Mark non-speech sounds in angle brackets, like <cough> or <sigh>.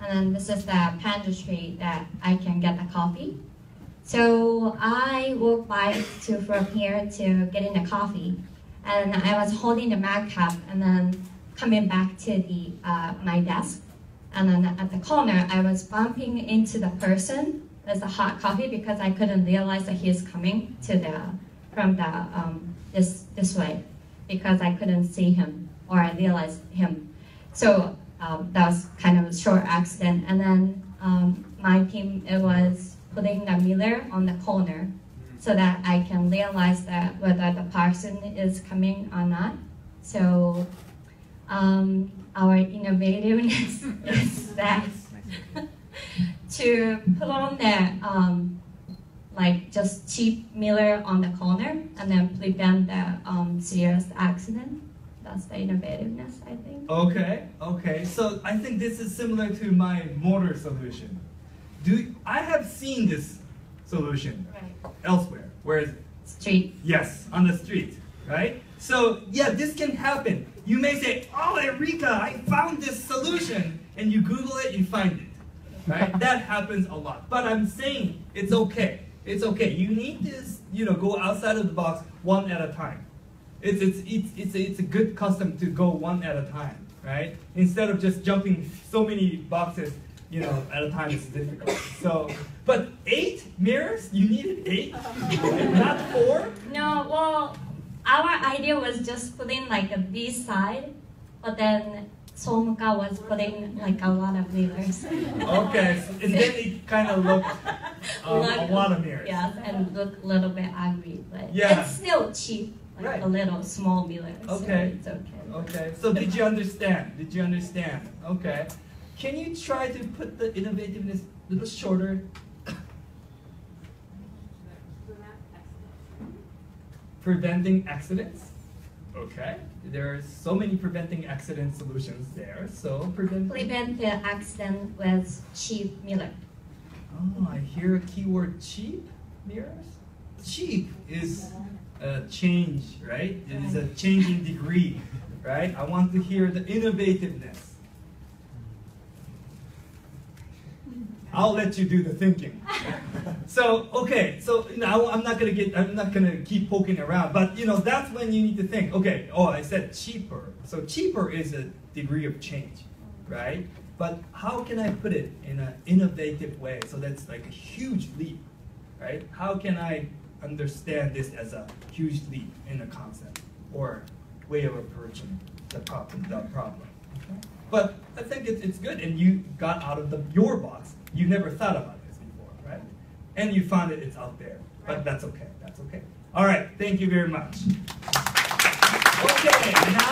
and then this is the pantry that I can get the coffee. So I walked by to from here to getting the coffee, and I was holding the mag cup and then coming back to the uh, my desk, and then at the corner I was bumping into the person with the hot coffee because I couldn't realize that he's coming to the from the um, this this way because I couldn't see him or I realized him. So um, that was kind of a short accident. And then um, my team it was putting the mirror on the corner so that I can realize that whether the person is coming or not. So um, our innovativeness <laughs> is that <laughs> to put on the um, like just cheap mirror on the corner and then prevent the um, serious accident. That's the innovativeness, I think. Okay, okay. So I think this is similar to my motor solution. Do I have seen this solution Right. elsewhere? Where is it? Street. Yes, on the street, right? So yeah, this can happen. You may say, "Oh, Enrica, I found this solution," and you Google it, you find it, right? <laughs> that happens a lot. But I'm saying it's okay. It's okay. You need to, you know, go outside of the box one at a time. It's it's it's it's a, it's a good custom to go one at a time, right? Instead of just jumping so many boxes, you know, at a time. It's difficult. So, but eight mirrors? You needed eight, <laughs> not four. No, well, our idea was just putting like a B side, but then Somuka was putting like a lot of mirrors. Okay, so- and then it kind of looked um, a lot of mirrors. Yeah, and look a little bit ugly, but Yeah. it's still cheap, like Right. a little small so Okay. it's okay. Okay, so did you understand? Did you understand? Okay. Can you try to put the innovativeness a little shorter? Preventing accidents. Okay. There are so many preventing accident solutions there. So prevent. Prevent the accident with cheap mirror. Oh, I hear a keyword cheap mirrors. Cheap is a change, right? It is a changing degree, right? I want to hear the innovativeness. I'll let you do the thinking. <laughs> So okay, so now I'm not gonna get, I'm not gonna keep poking around, but you know that's when you need to think. Okay, oh I said cheaper. So cheaper is a degree of change, right? But how can I put it in an innovative way so that's like a huge leap, right? How can I understand this as a huge leap in a concept or way of approaching the problem? The problem. Okay? But I think it's, it's good, and you got out of the your box. You never thought about this before, right? And you found it. It's out there, but that's okay. That's okay. All right. Thank you very much. Okay. Now.